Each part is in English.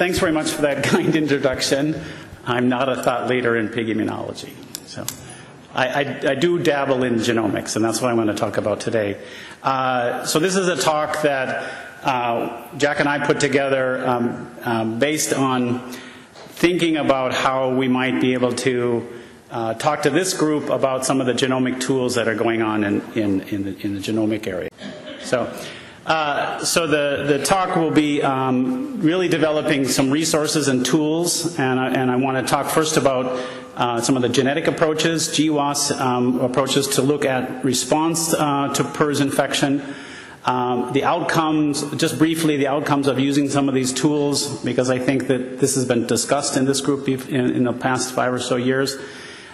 thanks very much for that kind introduction. I'm not a thought leader in pig immunology. So I, I, I do dabble in genomics, and that's what I'm going to talk about today. Uh, so this is a talk that uh, Jack and I put together um, um, based on thinking about how we might be able to uh, talk to this group about some of the genomic tools that are going on in, in, in, the, in the genomic area. So, uh, so the, the talk will be um, really developing some resources and tools, and I, and I want to talk first about uh, some of the genetic approaches, GWAS um, approaches to look at response uh, to PRRS infection. Um, the outcomes, just briefly, the outcomes of using some of these tools, because I think that this has been discussed in this group in, in the past five or so years.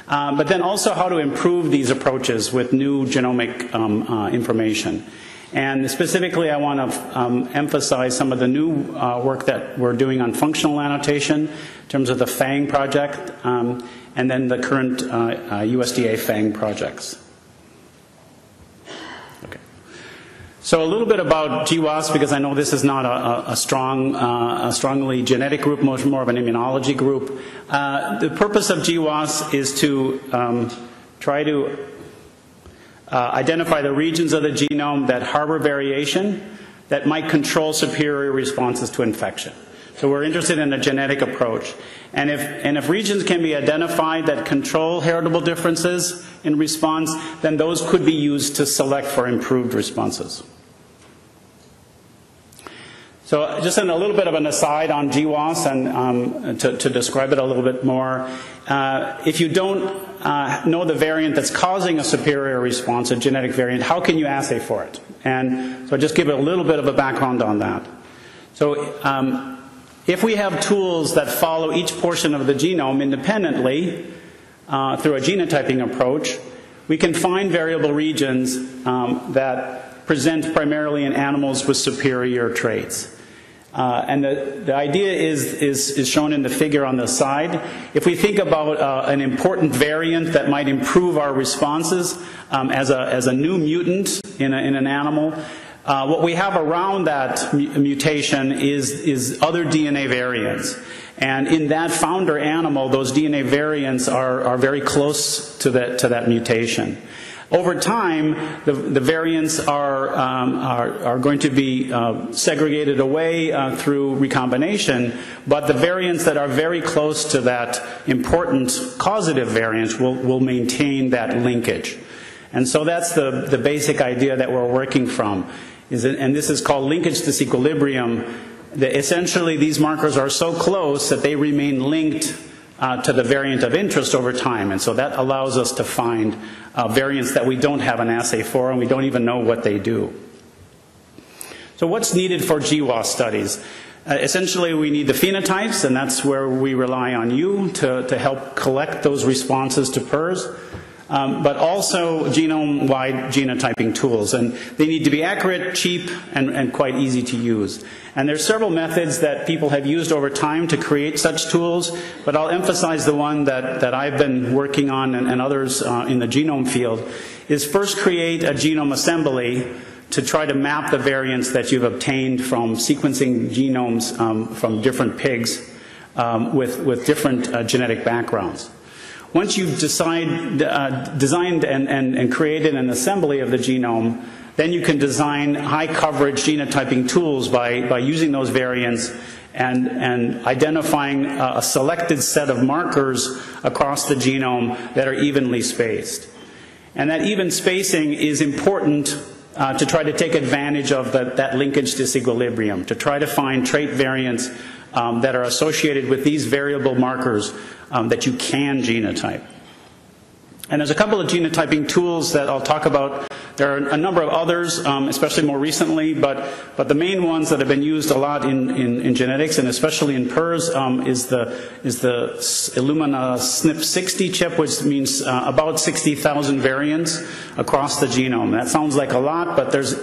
Um, but then also how to improve these approaches with new genomic um, uh, information. And specifically, I want to um, emphasize some of the new uh, work that we're doing on functional annotation in terms of the FAANG project um, and then the current uh, uh, USDA FAANG projects. Okay. So a little bit about GWAS, because I know this is not a, a strong, uh, a strongly genetic group, more of an immunology group. Uh, the purpose of GWAS is to um, try to uh, identify the regions of the genome that harbor variation that might control superior responses to infection. So we're interested in a genetic approach. And if, and if regions can be identified that control heritable differences in response, then those could be used to select for improved responses. So just in a little bit of an aside on GWAS and um, to, to, describe it a little bit more, uh, if you don't uh, know the variant that's causing a superior response, a genetic variant, how can you assay for it? And so I just give a little bit of a background on that. So um, if we have tools that follow each portion of the genome independently uh, through a genotyping approach, we can find variable regions um, that present primarily in animals with superior traits. Uh, and the, the idea is, is, is, shown in the figure on the side. If we think about uh, an important variant that might improve our responses um, as, a, as a new mutant in, a, in an animal, uh, what we have around that mutation is, is other DNA variants. And in that founder animal, those DNA variants are, are very close to that, to that mutation. Over time, the, the variants are, um, are, are, going to be uh, segregated away uh, through recombination, but the variants that are very close to that important causative variant will, will maintain that linkage. And so that's the, the basic idea that we're working from. Is it, and this is called linkage disequilibrium. The, essentially, these markers are so close that they remain linked uh, to the variant of interest over time. And so that allows us to find uh, variants that we don't have an assay for and we don't even know what they do. So what's needed for GWAS studies? Uh, essentially, we need the phenotypes, and that's where we rely on you to, to help collect those responses to PRRS um, but also genome-wide genotyping tools. And they need to be accurate, cheap, and, and, quite easy to use. And there's several methods that people have used over time to create such tools, but I'll emphasize the one that, that I've been working on and, and others uh, in the genome field, is first create a genome assembly to try to map the variants that you've obtained from sequencing genomes um, from different pigs um, with, with different uh, genetic backgrounds. Once you've decide, uh, designed and, and, and created an assembly of the genome, then you can design high coverage genotyping tools by, by using those variants and, and identifying a selected set of markers across the genome that are evenly spaced. And that even spacing is important uh, to try to take advantage of the, that linkage disequilibrium, to try to find trait variants um, that are associated with these variable markers um, that you can genotype. And there's a couple of genotyping tools that I'll talk about. There are a number of others, um, especially more recently, but, but the main ones that have been used a lot in, in, in genetics and especially in PRRS um, is, the, is the Illumina SNP60 chip, which means uh, about 60,000 variants across the genome. That sounds like a lot, but there's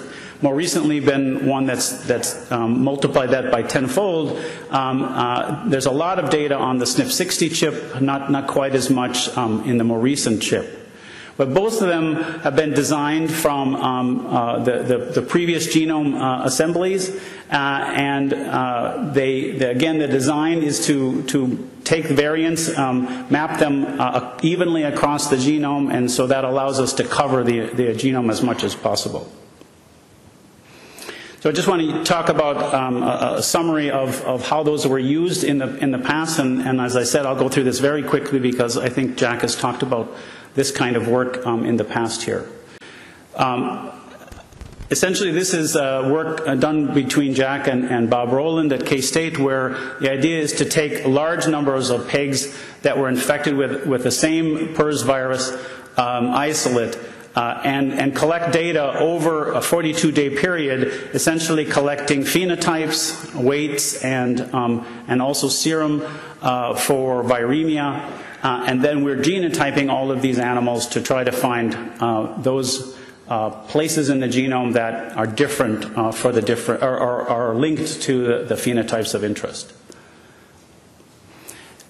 more recently been one that's, that's um, multiplied that by tenfold. Um, uh, there's a lot of data on the SNP60 chip, not, not quite as much um, in the more recent chip. But both of them have been designed from um, uh, the, the, the, previous genome uh, assemblies, uh, and uh, they, the, again, the design is to, to take variants, um, map them uh, evenly across the genome, and so that allows us to cover the, the genome as much as possible. So I just want to talk about um, a, a, summary of, of how those were used in the, in the past, and, and, as I said, I'll go through this very quickly because I think Jack has talked about this kind of work um, in the past here. Um, essentially, this is uh, work uh, done between Jack and, and Bob Rowland at K-State, where the idea is to take large numbers of pigs that were infected with, with the same PRRS virus um, isolate uh, and, and, collect data over a 42 day period, essentially collecting phenotypes, weights, and, um, and also serum uh, for viremia. Uh, and then we're genotyping all of these animals to try to find uh, those uh, places in the genome that are different uh, for the different, or, are linked to the, the phenotypes of interest.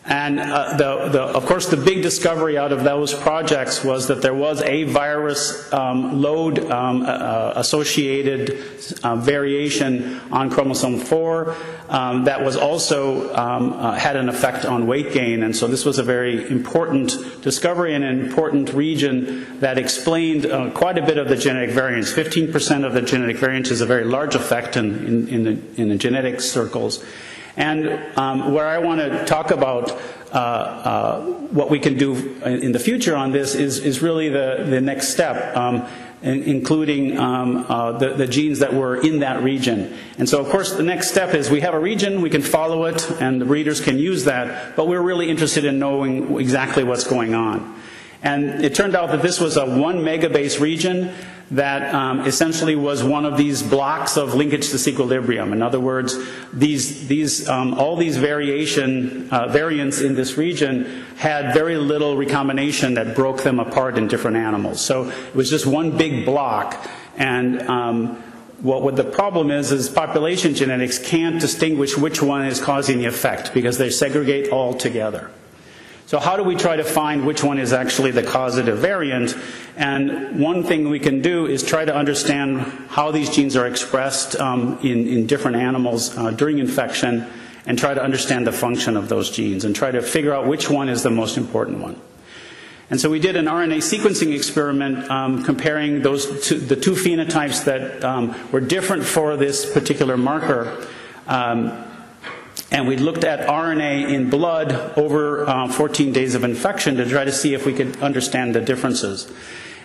And uh, the, the, of course, the big discovery out of those projects was that there was a virus um, load um, uh, associated uh, variation on chromosome 4 um, that was also um, uh, had an effect on weight gain. And so this was a very important discovery and an important region that explained uh, quite a bit of the genetic variance. 15% of the genetic variance is a very large effect in, in, in, the, in the genetic circles. And um, where I want to talk about uh, uh, what we can do in the future on this is, is really the, the next step. Um, including um, uh, the, the, genes that were in that region. And so, of course, the next step is we have a region, we can follow it, and the readers can use that, but we're really interested in knowing exactly what's going on. And it turned out that this was a one megabase region that um, essentially was one of these blocks of linkage disequilibrium. In other words, these, these, um, all these variation, uh, variants in this region had very little recombination that broke them apart in different animals. So it was just one big block. And um, what, what the problem is, is population genetics can't distinguish which one is causing the effect because they segregate all together. So how do we try to find which one is actually the causative variant? And one thing we can do is try to understand how these genes are expressed um, in, in, different animals uh, during infection and try to understand the function of those genes and try to figure out which one is the most important one. And so we did an RNA sequencing experiment um, comparing those two, the two phenotypes that um, were different for this particular marker. Um, and we looked at RNA in blood over uh, 14 days of infection to try to see if we could understand the differences.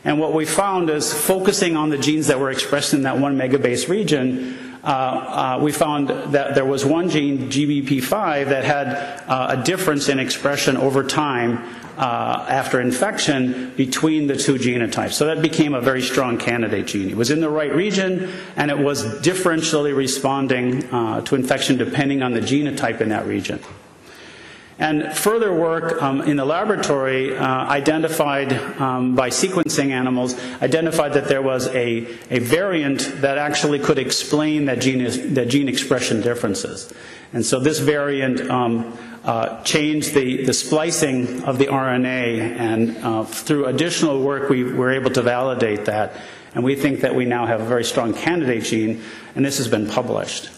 And what we found is focusing on the genes that were expressed in that one megabase region, uh, uh, we found that there was one gene, GBP5, that had uh, a difference in expression over time uh, after infection between the two genotypes. So that became a very strong candidate gene. It was in the right region, and it was differentially responding to infection depending on the genotype in that region. And further work um, in the laboratory uh, identified um, by sequencing animals, identified that there was a, a variant that actually could explain that gene, that gene expression differences. And so this variant um, uh, changed the, the splicing of the RNA, and uh, through additional work, we were able to validate that. And we think that we now have a very strong candidate gene, and this has been published.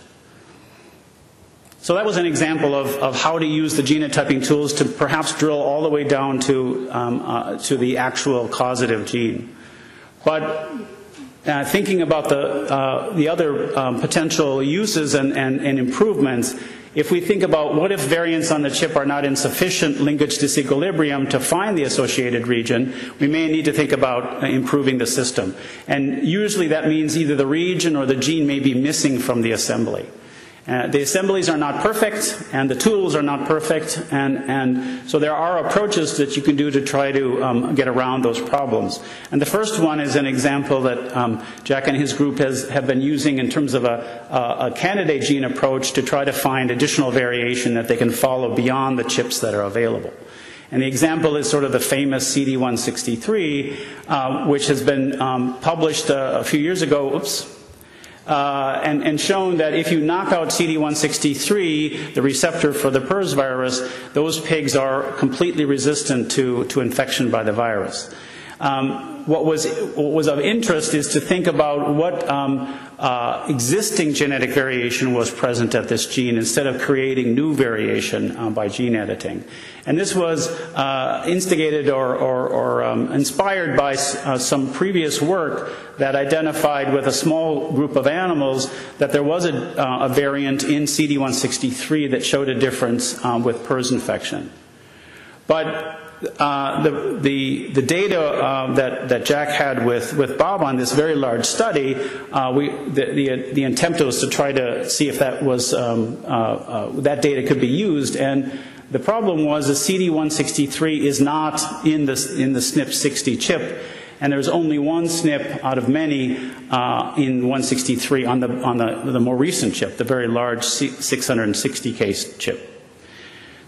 So that was an example of, of how to use the genotyping tools to perhaps drill all the way down to, um, uh, to the actual causative gene. But uh, thinking about the, uh, the other um, potential uses and, and, and improvements, if we think about what if variants on the chip are not in sufficient linkage disequilibrium to find the associated region, we may need to think about uh, improving the system. And usually that means either the region or the gene may be missing from the assembly. Uh, the assemblies are not perfect, and the tools are not perfect, and, and so there are approaches that you can do to try to um, get around those problems. And the first one is an example that um, Jack and his group has, have been using in terms of a, a, a, candidate gene approach to try to find additional variation that they can follow beyond the chips that are available. And the example is sort of the famous CD163, uh, which has been um, published uh, a few years ago. Oops, uh, and, and, shown that if you knock out CD163, the receptor for the PRRS virus, those pigs are completely resistant to, to infection by the virus. Um, what, was, what was of interest is to think about what um, uh, existing genetic variation was present at this gene instead of creating new variation uh, by gene editing. And this was uh, instigated or, or, or um, inspired by uh, some previous work that identified with a small group of animals that there was a, uh, a variant in CD163 that showed a difference um, with PRRS infection. But uh, the, the, the, data uh, that, that Jack had with, with Bob on this very large study, uh, we, the, the, the, was to try to see if that, was, um, uh, uh, that data could be used. And the problem was the CD163 is not in the, in the SNP60 chip. And there's only one SNP out of many in 163 on, the, on the, the more recent chip, the very large 660K chip.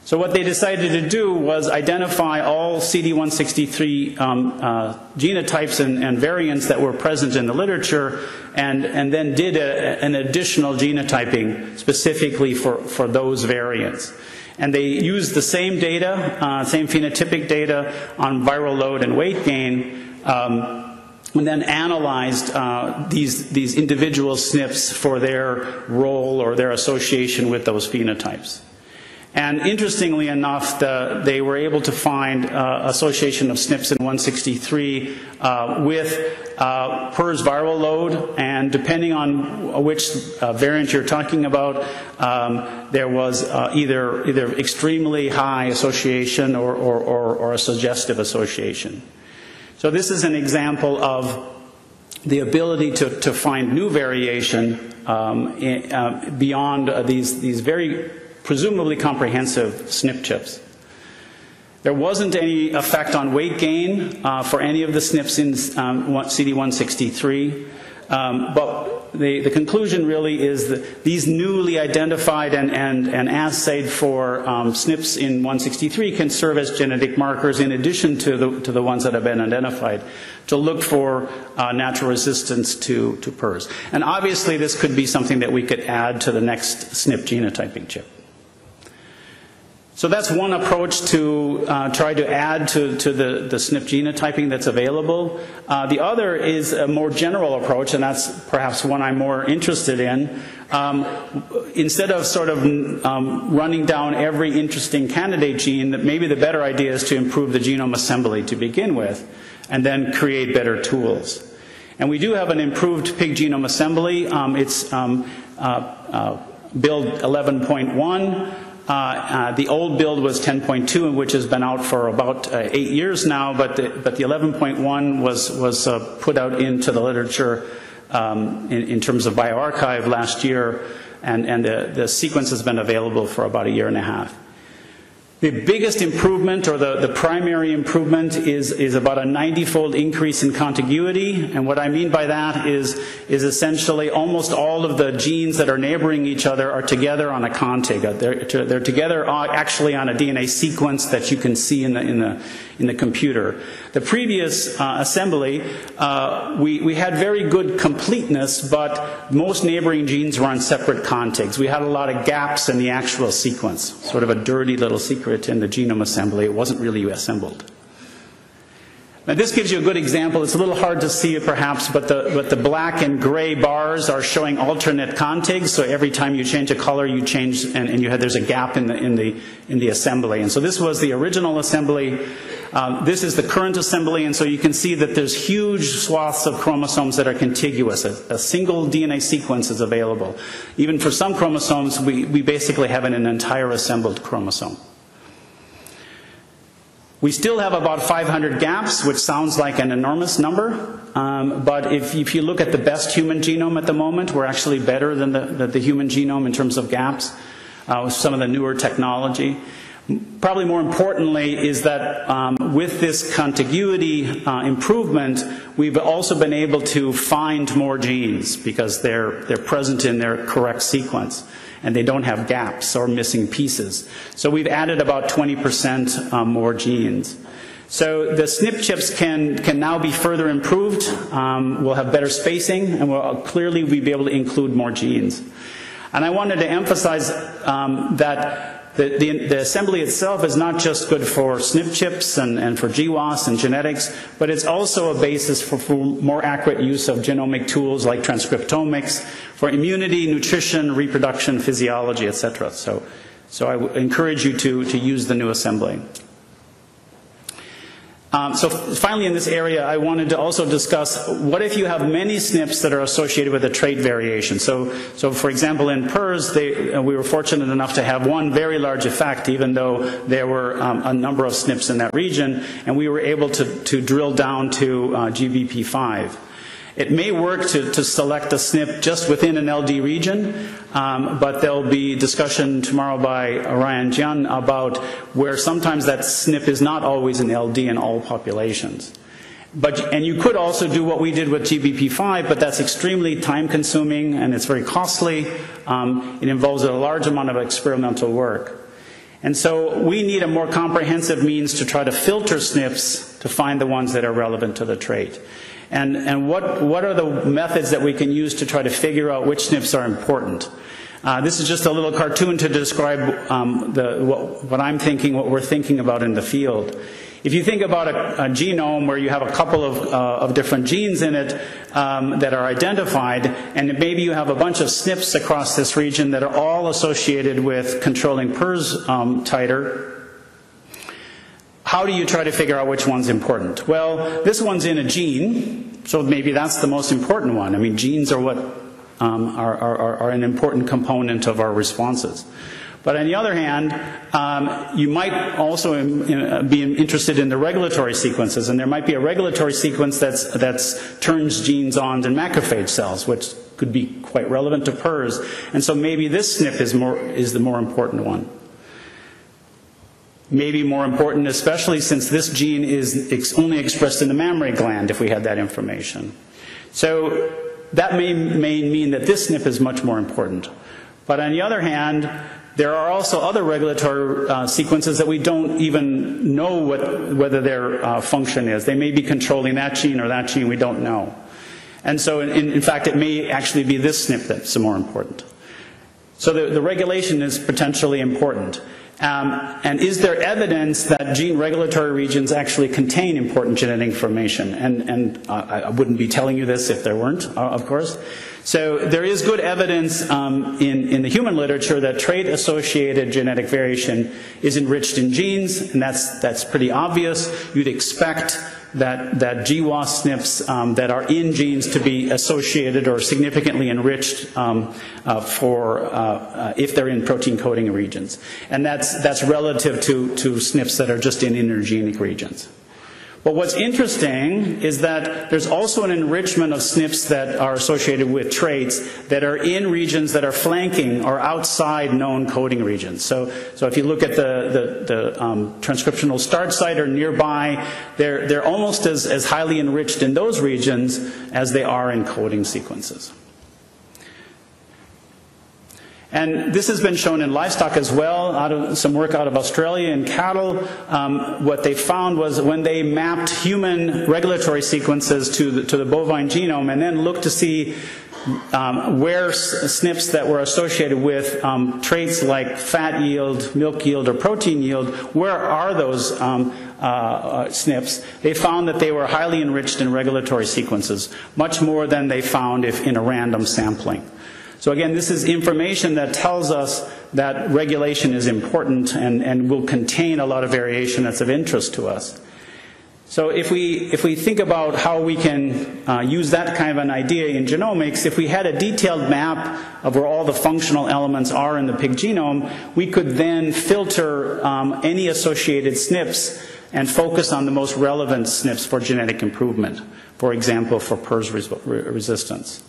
So what they decided to do was identify all CD163 um, uh, genotypes and, and, variants that were present in the literature and, and then did a, an additional genotyping specifically for, for those variants. And they used the same data, uh, same phenotypic data on viral load and weight gain, um, and then analyzed uh, these, these individual SNPs for their role or their association with those phenotypes. And interestingly enough, the, they were able to find uh, association of SNPs in 163 uh, with uh, PRRS viral load, and depending on which uh, variant you're talking about, um, there was uh, either, either extremely high association or, or, or, or a suggestive association. So this is an example of the ability to, to find new variation um, in, uh, beyond uh, these, these very presumably comprehensive SNP chips. There wasn't any effect on weight gain uh, for any of the SNPs in um, CD163, um, but the, the, conclusion really is that these newly identified and, and, and assayed for um, SNPs in 163 can serve as genetic markers in addition to the, to the ones that have been identified to look for uh, natural resistance to, to PRRS. And obviously this could be something that we could add to the next SNP genotyping chip. So that's one approach to uh, try to add to, to the, the SNP genotyping that's available. Uh, the other is a more general approach, and that's perhaps one I'm more interested in. Um, instead of sort of um, running down every interesting candidate gene, that maybe the better idea is to improve the genome assembly to begin with, and then create better tools. And we do have an improved pig genome assembly. Um, it's um, uh, uh, build 11.1. Uh, uh, the old build was 10.2, which has been out for about uh, eight years now, but the, but the 11.1 was, was put out into the literature um, in, in, terms of bioRxiv last year, and, and the, the sequence has been available for about a year and a half. The biggest improvement, or the, the primary improvement, is, is about a 90-fold increase in contiguity. And what I mean by that is, is essentially almost all of the genes that are neighboring each other are together on a contig. They're, they're together uh, actually on a DNA sequence that you can see in the, in the, in the computer. The previous uh, assembly, uh, we, we had very good completeness, but most neighboring genes were on separate contigs. We had a lot of gaps in the actual sequence, sort of a dirty little secret in the genome assembly. It wasn't really assembled. Now this gives you a good example. It's a little hard to see it perhaps, but the, but the black and gray bars are showing alternate contigs. So every time you change a color, you change, and, and you have, there's a gap in the, in, the, in the assembly. And so this was the original assembly. Um, this is the current assembly, and so you can see that there's huge swaths of chromosomes that are contiguous. A, a single DNA sequence is available. Even for some chromosomes, we, we basically have an, an entire assembled chromosome. We still have about 500 gaps, which sounds like an enormous number. Um, but if, if, you look at the best human genome at the moment, we're actually better than the, the, the human genome in terms of gaps uh, with some of the newer technology. Probably more importantly is that um, with this contiguity uh, improvement, we've also been able to find more genes because they're, they're present in their correct sequence and they don't have gaps or missing pieces. So we've added about 20% um, more genes. So the SNP chips can, can now be further improved. Um, we'll have better spacing, and we'll clearly we'll be able to include more genes. And I wanted to emphasize um, that the, the, the, assembly itself is not just good for SNP chips and, and for GWAS and genetics, but it's also a basis for, for more accurate use of genomic tools like transcriptomics for immunity, nutrition, reproduction, physiology, etc. So, so I encourage you to, to use the new assembly. Um, so finally in this area, I wanted to also discuss what if you have many SNPs that are associated with a trait variation. So, so for example, in PRRS, they, uh, we were fortunate enough to have one very large effect, even though there were um, a number of SNPs in that region, and we were able to, to drill down to uh, GBP5. It may work to, to select a SNP just within an LD region, um, but there'll be discussion tomorrow by Ryan Jian about where sometimes that SNP is not always an LD in all populations. But, and you could also do what we did with GBP5, but that's extremely time consuming and it's very costly. Um, it involves a large amount of experimental work. And so we need a more comprehensive means to try to filter SNPs to find the ones that are relevant to the trait. And, and what, what are the methods that we can use to try to figure out which SNPs are important? Uh, this is just a little cartoon to describe um, the, what, what, I'm thinking, what we're thinking about in the field. If you think about a, a genome where you have a couple of, uh, of different genes in it um, that are identified, and maybe you have a bunch of SNPs across this region that are all associated with controlling PRRS um, titer, how do you try to figure out which one's important? Well, this one's in a gene, so maybe that's the most important one. I mean, genes are what um, are, are, are, an important component of our responses. But on the other hand, um, you might also uh, be interested in the regulatory sequences, and there might be a regulatory sequence that's, that's turns genes on in macrophage cells, which could be quite relevant to PRRS. And so maybe this SNP is, more, is the more important one maybe more important, especially since this gene is only expressed in the mammary gland if we had that information. So that may, may mean that this SNP is much more important. But on the other hand, there are also other regulatory uh, sequences that we don't even know what, whether their uh, function is. They may be controlling that gene or that gene, we don't know. And so, in, in fact, it may actually be this SNP that's more important. So the, the regulation is potentially important. Um, and is there evidence that gene regulatory regions actually contain important genetic information? And, and uh, I wouldn't be telling you this if there weren't, uh, of course. So there is good evidence um, in, in the human literature that trait-associated genetic variation is enriched in genes, and that's, that's pretty obvious. You'd expect that, that GWAS SNPs um, that are in genes to be associated or significantly enriched um, uh, for uh, uh, if they're in protein coding regions. And that's, that's relative to, to SNPs that are just in intergenic regions. But what's interesting is that there's also an enrichment of SNPs that are associated with traits that are in regions that are flanking or outside known coding regions. So, so if you look at the, the, the um, transcriptional start site or nearby, they're, they're almost as, as highly enriched in those regions as they are in coding sequences. And this has been shown in livestock as well, out of some work out of Australia in cattle. Um, what they found was when they mapped human regulatory sequences to the, to the bovine genome and then looked to see um, where SNPs that were associated with um, traits like fat yield, milk yield, or protein yield, where are those um, uh, uh, SNPs? They found that they were highly enriched in regulatory sequences, much more than they found if in a random sampling. So again, this is information that tells us that regulation is important and, and will contain a lot of variation that's of interest to us. So if we, if we think about how we can uh, use that kind of an idea in genomics, if we had a detailed map of where all the functional elements are in the pig genome, we could then filter um, any associated SNPs and focus on the most relevant SNPs for genetic improvement, for example, for res resistance.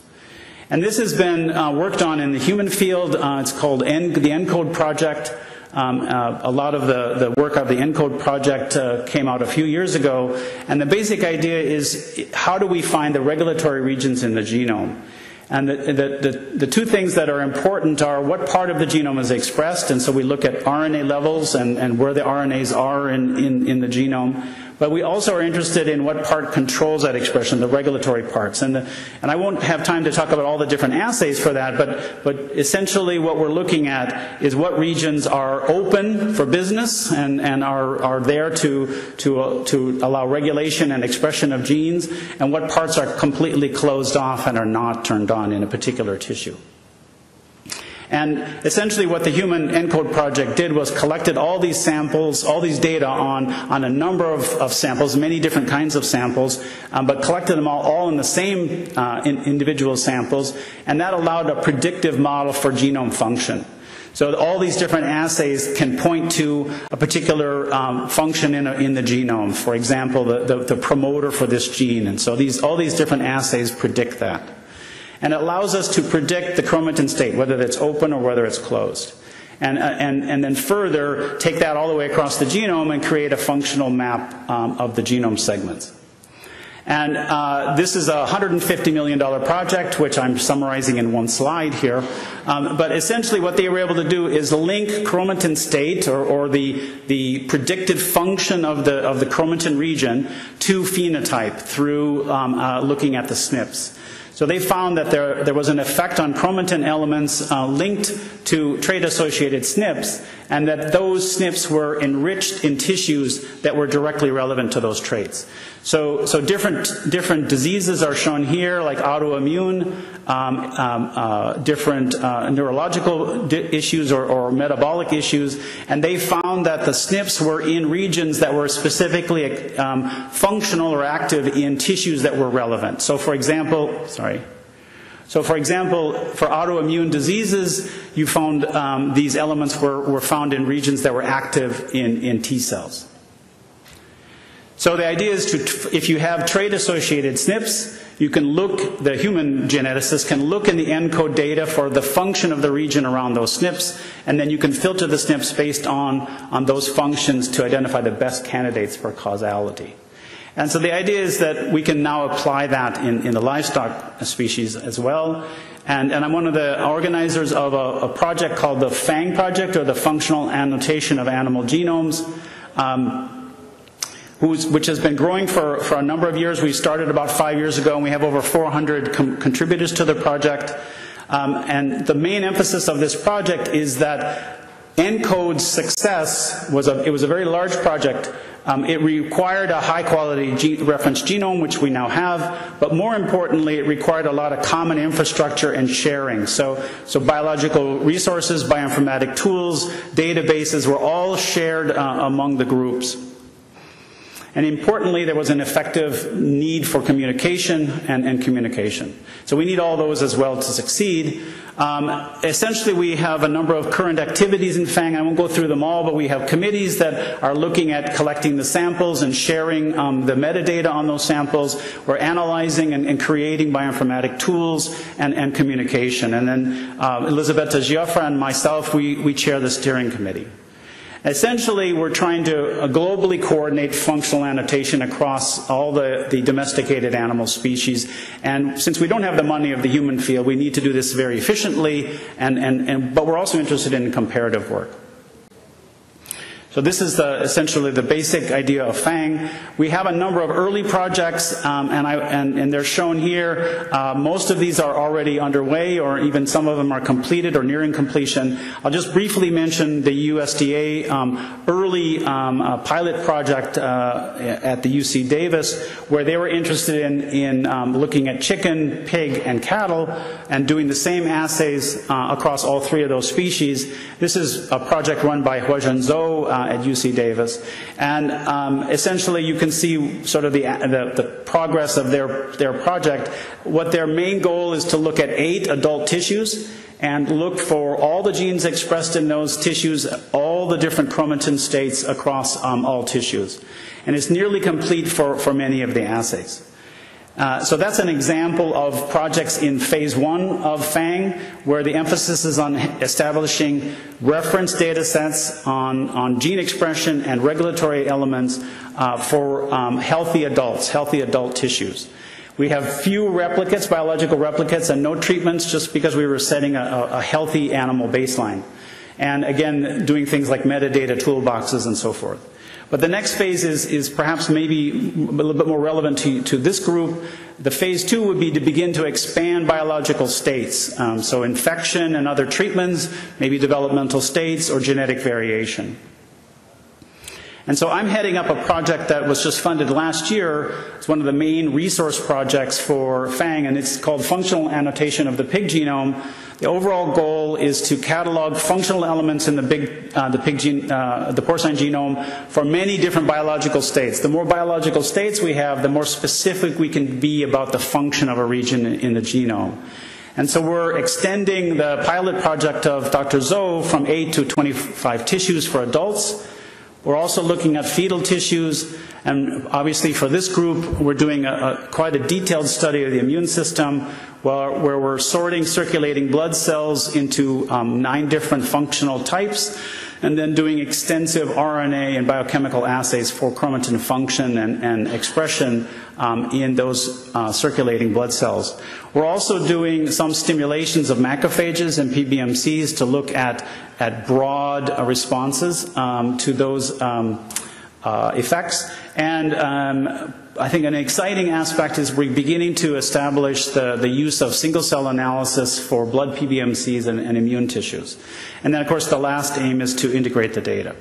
And this has been uh, worked on in the human field. Uh, it's called N- the ENCODE project. Um, uh, a lot of the, the work of the ENCODE project uh, came out a few years ago. And the basic idea is how do we find the regulatory regions in the genome? And the, the, the, the, two things that are important are what part of the genome is expressed, and so we look at RNA levels and, and where the RNAs are in, in, in the genome. But we also are interested in what part controls that expression, the regulatory parts. And, the, and I won't have time to talk about all the different assays for that, but, but essentially what we're looking at is what regions are open for business and, and are, are there to, to, uh, to allow regulation and expression of genes, and what parts are completely closed off and are not turned on in a particular tissue. And essentially what the Human ENCODE project did was collected all these samples, all these data on, on a number of, of samples, many different kinds of samples, um, but collected them all, all in the same uh, in, individual samples, and that allowed a predictive model for genome function. So all these different assays can point to a particular um, function in, a, in, the genome. For example, the, the, the promoter for this gene. And so these, all these different assays predict that and it allows us to predict the chromatin state, whether it's open or whether it's closed. And, uh, and, and then further take that all the way across the genome and create a functional map um, of the genome segments. And uh, this is a $150 million project, which I'm summarizing in one slide here. Um, but essentially, what they were able to do is link chromatin state, or, or the, the predicted function of the, of the chromatin region, to phenotype through um, uh, looking at the SNPs. So they found that there, there was an effect on chromatin elements uh, linked to trait-associated SNPs, and that those SNPs were enriched in tissues that were directly relevant to those traits. So, so different, different diseases are shown here, like autoimmune, um, um, uh, different uh, neurological issues or, or, metabolic issues, and they found that the SNPs were in regions that were specifically um, functional or active in tissues that were relevant. So, for example, sorry. So, for example, for autoimmune diseases, you found um, these elements were, were found in regions that were active in, in T cells. So the idea is to, if you have trait-associated SNPs, you can look, the human geneticist can look in the ENCODE data for the function of the region around those SNPs, and then you can filter the SNPs based on, on those functions to identify the best candidates for causality. And so the idea is that we can now apply that in, in the livestock species as well. And, and I'm one of the organizers of a, a, project called the FAANG Project, or the Functional Annotation of Animal Genomes. Um, which has been growing for, for a number of years. We started about five years ago, and we have over 400 com- contributors to the project. Um, and the main emphasis of this project is that ENCODE's success was a, it was a very large project. Um, it required a high quality reference genome, which we now have, but more importantly, it required a lot of common infrastructure and sharing. So, so biological resources, bioinformatic tools, databases were all shared uh, among the groups. And importantly, there was an effective need for communication and, and communication. So we need all those as well to succeed. Um, essentially, we have a number of current activities in FAANG. I won't go through them all, but we have committees that are looking at collecting the samples and sharing um, the metadata on those samples. We're analyzing and, and creating bioinformatic tools and, and communication. And then uh, Elisabetta Giuffra and myself, we, we chair the steering committee. Essentially, we're trying to uh, globally coordinate functional annotation across all the, the domesticated animal species. And since we don't have the money of the human field, we need to do this very efficiently, and, and, and, but we're also interested in comparative work. So this is the, essentially the basic idea of FAANG. We have a number of early projects, um, and, I, and, and, they're shown here. Uh, most of these are already underway, or even some of them are completed or nearing completion. I'll just briefly mention the USDA um, early um, uh, pilot project uh, at the UC Davis, where they were interested in, in um, looking at chicken, pig, and cattle, and doing the same assays uh, across all three of those species. This is a project run by Huaijun Zhou uh, at UC Davis. And um, essentially, you can see sort of the, the, the, progress of their, their project. What their main goal is to look at eight adult tissues and look for all the genes expressed in those tissues, all the different chromatin states across um, all tissues. And it's nearly complete for, for many of the assays. Uh, so that's an example of projects in phase one of FAANG, where the emphasis is on establishing reference data sets on, on gene expression and regulatory elements uh, for um, healthy adults, healthy adult tissues. We have few replicates, biological replicates, and no treatments just because we were setting a, a healthy animal baseline. And again, doing things like metadata toolboxes and so forth. But the next phase is, is perhaps maybe a little bit more relevant to, to this group. The phase two would be to begin to expand biological states. Um, so infection and other treatments, maybe developmental states or genetic variation. And so I'm heading up a project that was just funded last year. It's one of the main resource projects for FAANG, and it's called Functional Annotation of the Pig Genome. The overall goal is to catalog functional elements in the, big, uh, the, pig gene, uh, the porcine genome for many different biological states. The more biological states we have, the more specific we can be about the function of a region in the genome. And so we're extending the pilot project of Dr. Zhou from 8 to 25 tissues for adults. We're also looking at fetal tissues, and obviously for this group, we're doing a, a, quite a detailed study of the immune system where, where we're sorting circulating blood cells into um, nine different functional types and then doing extensive RNA and biochemical assays for chromatin function and, and expression um, in those uh, circulating blood cells. We're also doing some stimulations of macrophages and PBMCs to look at, at broad uh, responses um, to those um, uh, effects. And um, I think an exciting aspect is we're beginning to establish the, the use of single cell analysis for blood PBMCs and, and immune tissues. And then, of course, the last aim is to integrate the data.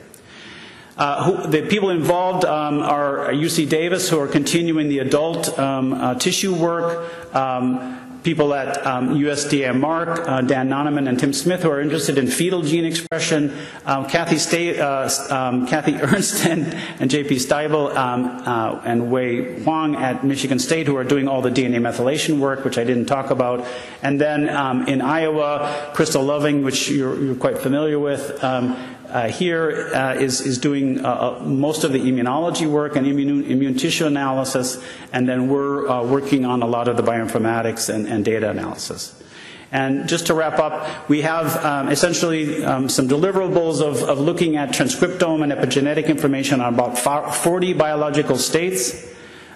Uh, who, the people involved um, are UC Davis, who are continuing the adult um, uh, tissue work. Um, people at um, USDA MARC, uh, Dan Nonneman and Tim Smith, who are interested in fetal gene expression, um, Kathy, uh, um, Kathy Ernst and, and J.P. Steibel um, uh, and Wei Huang at Michigan State, who are doing all the DNA methylation work, which I didn't talk about. And then um, in Iowa, Crystal Loving, which you're, you're quite familiar with, um, uh, here uh, is is, doing uh, uh, most of the immunology work and immune, immune tissue analysis, and then we're uh, working on a lot of the bioinformatics and, and, data analysis. And just to wrap up, we have um, essentially um, some deliverables of, of looking at transcriptome and epigenetic information on about 40 biological states.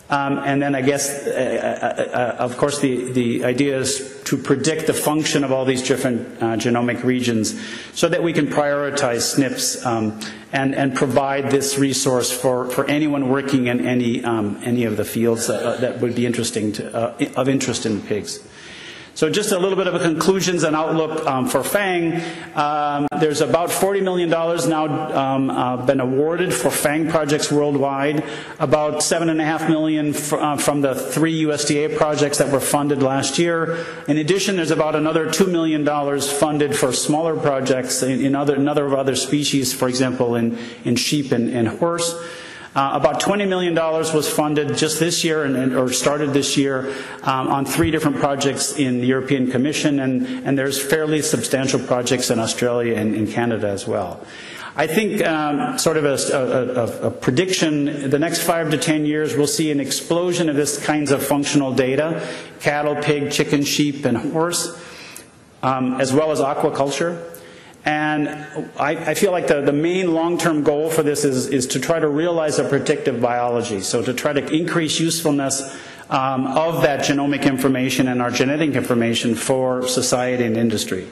Um, and then I guess, uh, uh, uh, of course, the, the idea is to predict the function of all these different uh, genomic regions so that we can prioritize SNPs um, and, and provide this resource for, for anyone working in any, um, any of the fields that, that would be interesting to, uh, of interest in pigs. So just a little bit of a conclusions and outlook um, for FAANG. Um, there's about $40 million now um, uh, been awarded for FAANG projects worldwide. About $7.5 million uh, from the three USDA projects that were funded last year. In addition, there's about another $2 million funded for smaller projects in, in other, another of other species, for example, in, in sheep and, and horse. Uh, about $20 million was funded just this year, and, or started this year, um, on three different projects in the European Commission, and, and there's fairly substantial projects in Australia and in Canada as well. I think, um, sort of a, a, a, prediction, the next five to ten years, we'll see an explosion of this kinds of functional data cattle, pig, chicken, sheep, and horse, um, as well as aquaculture. And I, I, feel like the, the main long-term goal for this is, is to try to realize a predictive biology. So to try to increase usefulness um, of that genomic information and our genetic information for society and industry.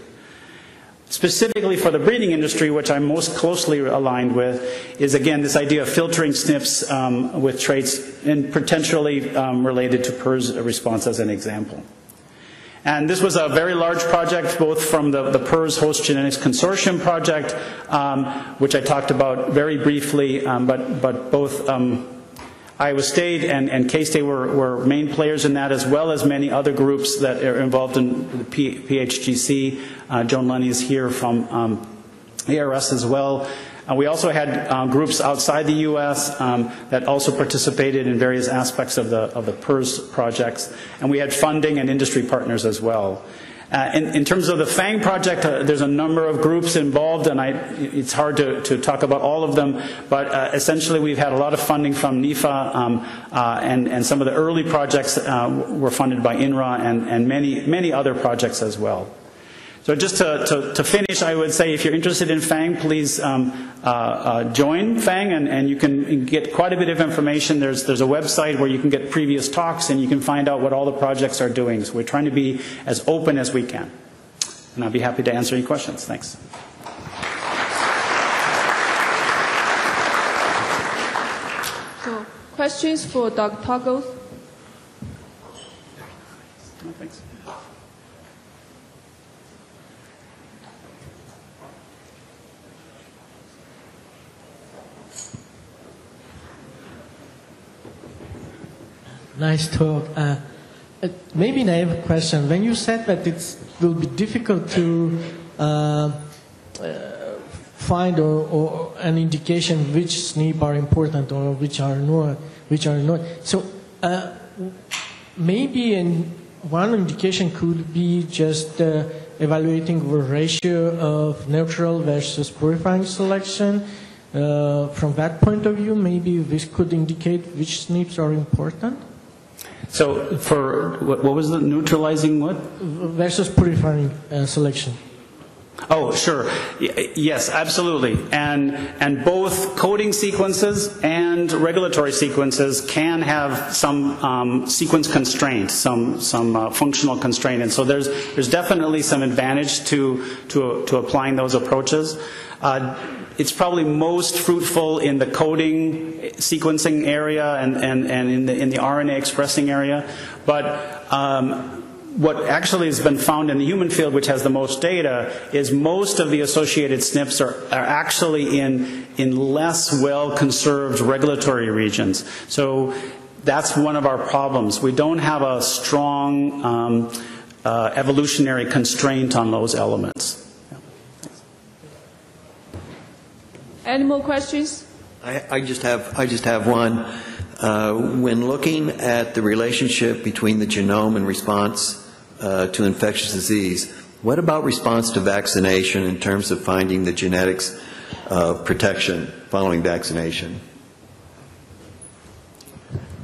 Specifically for the breeding industry, which I'm most closely aligned with, is again this idea of filtering SNPs um, with traits and potentially um, related to PRRS response as an example. And this was a very large project, both from the, the PRRS Host Genetics Consortium project, um, which I talked about very briefly, um, but, but both um, Iowa State and, and K-State were, were, main players in that, as well as many other groups that are involved in the P, PHGC. Uh, Joan Lunney is here from um, ARS as well. Uh, we also had um, groups outside the U.S. Um, that also participated in various aspects of the, of the PRRS projects, and we had funding and industry partners as well. Uh, in, in, terms of the FAANG project, uh, there's a number of groups involved, and I, it's hard to, to, talk about all of them, but uh, essentially we've had a lot of funding from NIFA, um, uh, and, and, some of the early projects uh, were funded by INRA and, and many, many other projects as well. So just to, to, to, finish, I would say if you're interested in FAANG, please um, uh, uh, join FAANG, and, and, you can get quite a bit of information. There's, there's a website where you can get previous talks, and you can find out what all the projects are doing. So we're trying to be as open as we can. And I'll be happy to answer any questions. Thanks. So, Questions for Dr. Tuggle? No, thanks. Nice talk. Uh, uh, maybe I have a question. When you said that it will be difficult to uh, uh, find or, or an indication which SNP are important or which are not, which are not. So uh, maybe in one indication could be just uh, evaluating the ratio of neutral versus purifying selection. Uh, from that point of view, maybe this could indicate which SNPs are important. So for, what what was the neutralizing what? versus purifying uh, selection. Oh, sure. Y- Yes, absolutely. And, and both coding sequences and regulatory sequences can have some um, sequence constraint, some, some uh, functional constraint. And so there's, there's definitely some advantage to, to, to applying those approaches. Uh, it's probably most fruitful in the coding sequencing area and, and, and in, the, in the RNA expressing area. But um, what actually has been found in the human field, which has the most data, is most of the associated SNPs are, are actually in, in less well conserved regulatory regions. So that's one of our problems. We don't have a strong um, uh, evolutionary constraint on those elements. Any more questions? I, I just have, I just have one. Uh, when looking at the relationship between the genome and response uh, to infectious disease, what about response to vaccination in terms of finding the genetics of protection following vaccination?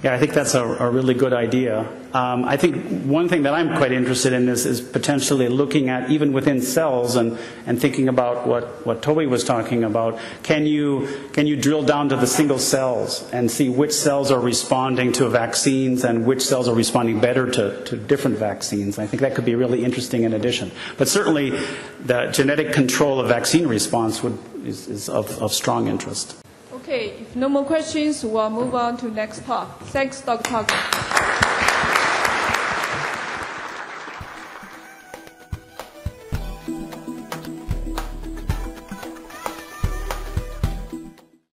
Yeah, I think that's a, a really good idea. Um, I think one thing that I'm quite interested in is, is potentially looking at even within cells and, and thinking about what, what Toby was talking about. Can you, can you drill down to the single cells and see which cells are responding to vaccines and which cells are responding better to, to different vaccines? I think that could be really interesting in addition. But certainly, the genetic control of vaccine response would, is, is of, of strong interest. Okay, no more questions, we'll move on to next talk. Thanks, Dr. Tuggle.